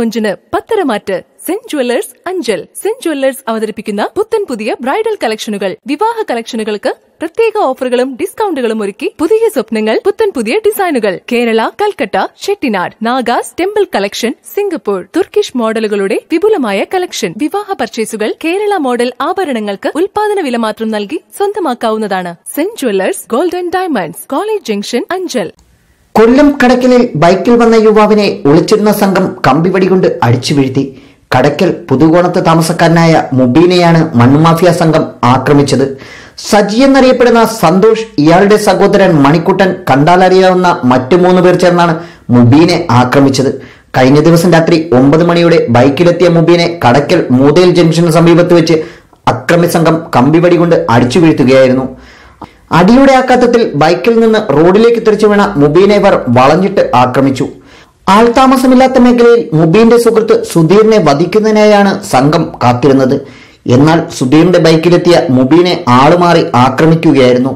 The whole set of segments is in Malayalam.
മൊഞ്ചിന് Patharamattu saint jewellers Anchal. Saint jewellers അവതരിപ്പിക്കുന്ന പുത്തൻ പുതിയ ബ്രൈഡൽ കളക്ഷനുകൾ. വിവാഹ കളക്ഷനുകൾക്ക് പ്രത്യേക ഓഫറുകളും ഡിസ്കൗണ്ടുകളും ഒരുക്കി പുതിയ സ്വപ്നങ്ങൾ പുത്തൻ പുതിയ ഡിസൈനുകൾ. Kerala Calcutta Chettinad Nagas temple collection Singapore. Turkish മോഡലുകളുടെ വിപുലമായ കളക്ഷൻ. വിവാഹ പർച്ചേസുകൾ കേരള മോഡൽ ആഭരണങ്ങൾക്ക് ഉൽപാദന വില മാത്രം നൽകി സ്വന്തമാക്കാവുന്നതാണ്. Saint jewellers golden diamonds college junction Anchal. Kollam കടക്കലിൽ ബൈക്കിൽ വന്ന യുവാവിനെ ഒളിച്ചിരുന്ന സംഘം കമ്പിവടി കൊണ്ട് അടിച്ചു വീഴ്ത്തി. കടക്കൽ പുതുകോണത്ത് താമസക്കാരനായ മുബീനെയാണ് മണ്ണുമാഫിയ സംഘം ആക്രമിച്ചത്. സജി എന്നറിയപ്പെടുന്ന സന്തോഷ് ഇയാളുടെ സഹോദരൻ മണിക്കുട്ടൻ കണ്ടാലറിയാവുന്ന മറ്റു മൂന്ന് പേർ ചേർന്നാണ് മുബീനെ ആക്രമിച്ചത്. കഴിഞ്ഞ ദിവസം രാത്രി ഒമ്പത് മണിയോടെ ബൈക്കിലെത്തിയ മുബീനെ കടക്കൽ മൂതേൽ ജംഗ്ഷന് സമീപത്ത് വെച്ച് അക്രമി സംഘം കമ്പിവടി കൊണ്ട് അടിച്ചു വീഴ്ത്തുകയായിരുന്നു. അടിയുടെ ആഘാതത്തിൽ ബൈക്കിൽ നിന്ന് റോഡിലേക്ക് തിരിച്ചു വീണ മുബീനെ ഇവർ വളഞ്ഞിട്ട് ആക്രമിച്ചു. ആൾതാമസമില്ലാത്ത മേഖലയിൽ മുബീന്റെ സുഹൃത്ത് സുധീറിനെ വധിക്കുന്നതിനായാണ് സംഘം കാത്തിരുന്നത്. എന്നാൽ സുധീറിന്റെ ബൈക്കിലെത്തിയ മുബീനെ ആളുമാറി ആക്രമിക്കുകയായിരുന്നു.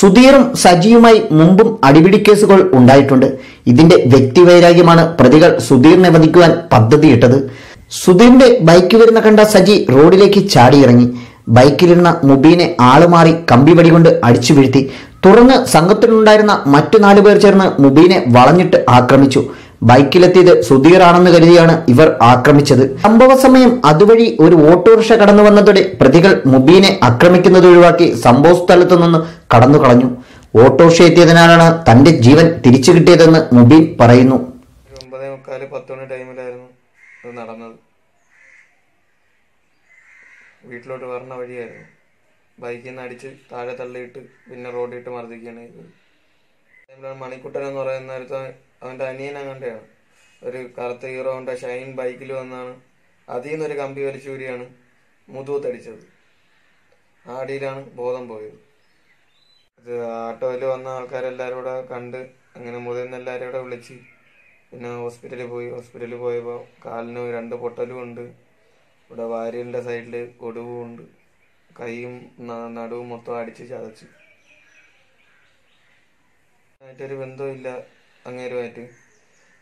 സുധീറും സജിയുമായി മുമ്പും അടിപിടി കേസുകൾ ഉണ്ടായിട്ടുണ്ട്. ഇതിന്റെ വ്യക്തിവൈരാഗ്യമാണ് പ്രതികൾ സുധീറിനെ വധിക്കുവാൻ പദ്ധതിയിട്ടത്. സുധീറിന്റെ ബൈക്ക് വരുന്ന കണ്ട സജി റോഡിലേക്ക് ചാടിയിറങ്ങി. ബൈക്കിലിരുന്ന മുബീനെ ആളുമാറി കമ്പിവടി കൊണ്ട് അടിച്ചു വീഴ്ത്തി. തുറന്ന് സംഘത്തിലുണ്ടായിരുന്ന മറ്റു നാലുപേർ ചേർന്ന് മുബീനെ വളഞ്ഞിട്ട് ആക്രമിച്ചു. ബൈക്കിലെത്തിയത് സുധീറാണെന്ന് കരുതിയാണ് ഇവർ ആക്രമിച്ചത്. സംഭവ സമയം അതുവഴി ഒരു ഓട്ടോറിക്ഷ കടന്നു വന്നതോടെ പ്രതികൾ മുബീനെ ആക്രമിക്കുന്നത് ഒഴിവാക്കി സംഭവ സ്ഥലത്തു നിന്ന് കടന്നു കളഞ്ഞു. ഓട്ടോറിക്ഷ എത്തിയതിനാലാണ് തന്റെ ജീവൻ തിരിച്ചു കിട്ടിയതെന്ന് മുബീൻ പറയുന്നു. ഒമ്പതേ മുക്കാൽ പത്ത് മണി ടൈമിലായിരുന്നു ഇത് നടന്നത്. വീട്ടിലോട്ട് വരണ വഴിയായിരുന്നു. ബൈക്കിൽ നിന്ന് അടിച്ച് താഴെ തള്ളിയിട്ട് പിന്നെ റോഡിട്ട് മർദ്ദിക്കുകയാണ് ചെയ്തത് മണിക്കുട്ടൻ എന്ന് പറയുന്ന നേരത്തെ അവന്റെ അനിയൻ അങ്ങനെയാണ് ഒരു കറുത്ത ഹീറോ ഷൈൻ ബൈക്കിൽ വന്നാണ്. അതിൽ നിന്നൊരു കമ്പി വലിച്ചൂരിയാണ് മുതുവത്തടിച്ചത് ആ അടിയിലാണ് ബോധം പോയത്. അത് ആട്ടോയിൽ വന്ന ആൾക്കാരെല്ലാവരും കൂടെ കണ്ട് അങ്ങനെ മുതിർന്ന എല്ലാവരും കൂടെ വിളിച്ച് പിന്നെ ഹോസ്പിറ്റലിൽ പോയി. ഹോസ്പിറ്റലിൽ പോയപ്പോൾ കാലിന് രണ്ട് പൊട്ടലും ഉണ്ട്. ഇവിടെ വാരിയലിന്റെ സൈഡിൽ ഒടിവും ഉണ്ട് കൈയും നടുവും മൊത്തം അടിച്ച് ചതച്ച്. ആയിട്ടൊരു ബന്ധമില്ല അങ്ങേരുമായിട്ട്.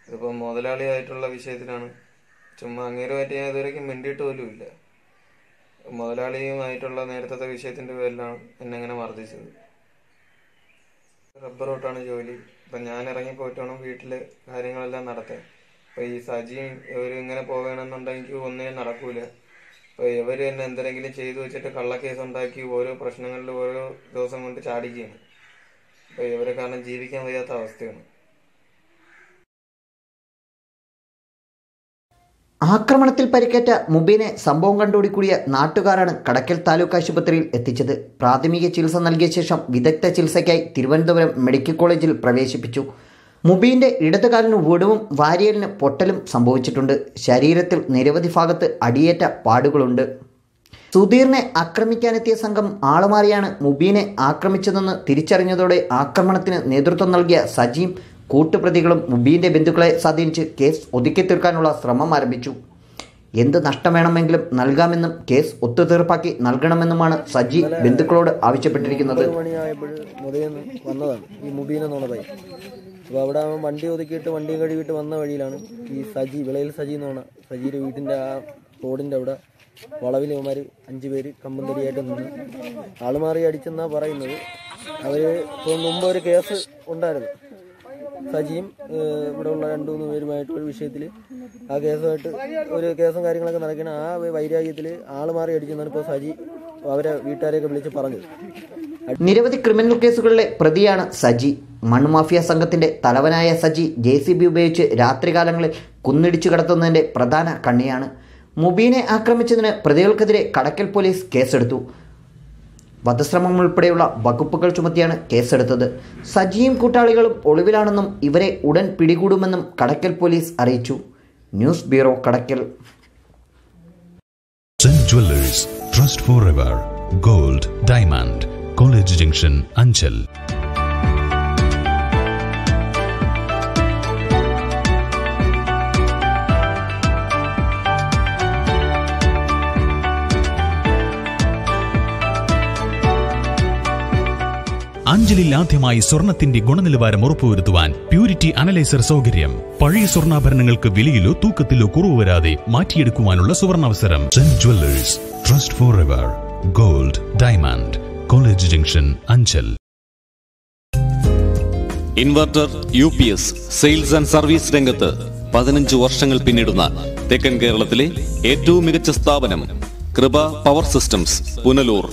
ഇതിപ്പോൾ മുതലാളിയായിട്ടുള്ള വിഷയത്തിലാണ്. ചുമ്മാ അങ്ങേരുമായിട്ട് ഞാൻ ഇതുവരെയ്ക്കും മിണ്ടിയിട്ട് പോലുമില്ല. മുതലാളിയുമായിട്ടുള്ള നേരത്തെ വിഷയത്തിന്റെ പേരിലാണ് എന്നെ അങ്ങനെ മർദ്ദിച്ചത്. റബ്ബർ തൊട്ടാണ് ജോലി. ഇപ്പൊ ഞാൻ ഇറങ്ങിപ്പോയിട്ട് വേണം വീട്ടിലെ കാര്യങ്ങളെല്ലാം നടത്താൻ ഇപ്പം ഈ സജിയും ഇവരും ഇങ്ങനെ പോകണമെന്നുണ്ടെങ്കിൽ ഒന്നേ നടക്കൂല. ഇപ്പോൾ ഇവർ തന്നെ എന്തെങ്കിലും ചെയ്തു വെച്ചിട്ട് കള്ളക്കേസ് ഉണ്ടാക്കി ഓരോ പ്രശ്നങ്ങളിൽ ഓരോ ദിവസം കൊണ്ട് ചാടിക്കുകയാണ്. അപ്പോൾ ഇവരെ കാരണം ജീവിക്കാൻ വയ്യാത്ത അവസ്ഥയാണ്. ആക്രമണത്തിൽ പരിക്കേറ്റ മുബീനെ സംഭവം കണ്ടോടി കൂടിയ നാട്ടുകാരാണ് കടക്കൽ താലൂക്ക് ആശുപത്രിയിൽ എത്തിച്ചത്. പ്രാഥമിക ചികിത്സ നൽകിയ ശേഷം വിദഗ്ധ ചികിത്സയ്ക്കായി തിരുവനന്തപുരം മെഡിക്കൽ കോളേജിൽ പ്രവേശിപ്പിച്ചു. മുബീന്റെ ഇടതുകാലിന് വിടവും വാരിയലിന് പൊട്ടലും സംഭവിച്ചിട്ടുണ്ട്. ശരീരത്തിൽ നിരവധി ഭാഗത്ത് അടിയേറ്റ പാടുകളുണ്ട്. സുധീറിനെ ആക്രമിക്കാനെത്തിയ സംഘം ആളുമാറിയാണ് മുബീനെ ആക്രമിച്ചതെന്ന് തിരിച്ചറിഞ്ഞതോടെ ആക്രമണത്തിന് നേതൃത്വം നൽകിയ സജീം കൂട്ടുപ്രതികളും മുബീന്റെ ബന്ധുക്കളെ സ്വാധീനിച്ച് കേസ് ഒതുക്കി തീർക്കാനുള്ള ശ്രമം ആരംഭിച്ചു. എന്ത് നഷ്ടം വേണമെങ്കിലും നൽകാമെന്നും കേസ് ഒത്തുതീർപ്പാക്കി നൽകണമെന്നുമാണ് സജി ബന്ധുക്കളോട് ആവശ്യപ്പെട്ടിരിക്കുന്നത്. അപ്പോൾ അവിടെ അവൻ വണ്ടി ഒതുക്കിയിട്ട് വണ്ടി കഴുകിയിട്ട് വന്ന വഴിയിലാണ് ഈ സജി വിളയിൽ സജി എന്ന് പറഞ്ഞ സജിയുടെ വീട്ടിന്റെ ആ റോഡിന്റെ അവിടെ വളവിൽ ഇവന്മാർ അഞ്ച് പേര് കമ്പന്തരിയായിട്ട് നിന്ന് ആളുമാറി അടിച്ചെന്നാണ് പറയുന്നത്. അവർ മുമ്പ് ഒരു കേസ് ഉണ്ടായിരുന്നു. സജിയും ഇവിടെ ഉള്ള രണ്ടു മൂന്ന് പേരുമായിട്ട് ഒരു വിഷയത്തിൽ ആ കേസുമായിട്ട് ഒരു കേസും കാര്യങ്ങളൊക്കെ നടക്കണം ആ വൈരാഗ്യത്തിൽ ആളുമാറി അടിക്കുന്നതാണ് ഇപ്പോൾ സജി അവരെ വീട്ടുകാരെയൊക്കെ വിളിച്ച് പറഞ്ഞത്. നിരവധി ക്രിമിനൽ കേസുകളിലെ പ്രതിയാണ് സജി. മണ്ണുമാഫിയ സംഘത്തിന്റെ തലവനായ സജി ജെ സി ബി ഉപയോഗിച്ച് രാത്രികാലങ്ങളിൽ കുന്നിടിച്ചു കടത്തുന്നതിന്റെ പ്രധാന കണ്ണിയാണ്. മുബീനെ ആക്രമിച്ചതിന് പ്രതികൾക്കെതിരെ കടക്കൽ പോലീസ് കേസെടുത്തു. വധശ്രമം ഉൾപ്പെടെയുള്ള വകുപ്പുകൾ ചുമത്തിയാണ് കേസെടുത്തത്. സജിയും കൂട്ടാളികളും ഒളിവിലാണെന്നും ഇവരെ ഉടൻ പിടികൂടുമെന്നും കടക്കൽ പോലീസ് അറിയിച്ചു. News bureau Kadakkal. St. Jewelers, Trust Forever, Gold, College junction Anchal. അഞ്ചലിൽ ആദ്യമായി സ്വർണത്തിന്റെ ഗുണനിലവാരം ഉറപ്പുവരുത്തുവാൻ പ്യൂരിറ്റി അനലൈസർ സൗകര്യം. പഴയ സ്വർണാഭരണങ്ങൾക്ക് വിലയിലോ തൂക്കത്തിലോ കുറവ് വരാതെ മാറ്റിയെടുക്കുവാനുള്ള സുവർണാവസരം saint jewellers trust forever gold diamond college junction Anchal. Inverter U P S sales and service രംഗത്ത് പതിനഞ്ച് വർഷങ്ങൾ പിന്നിടുന്ന തെക്കൻ കേരളത്തിലെ ഏറ്റവും മികച്ച സ്ഥാപനം കൃപ പവർ സിസ്റ്റംസ് പുനലൂർ.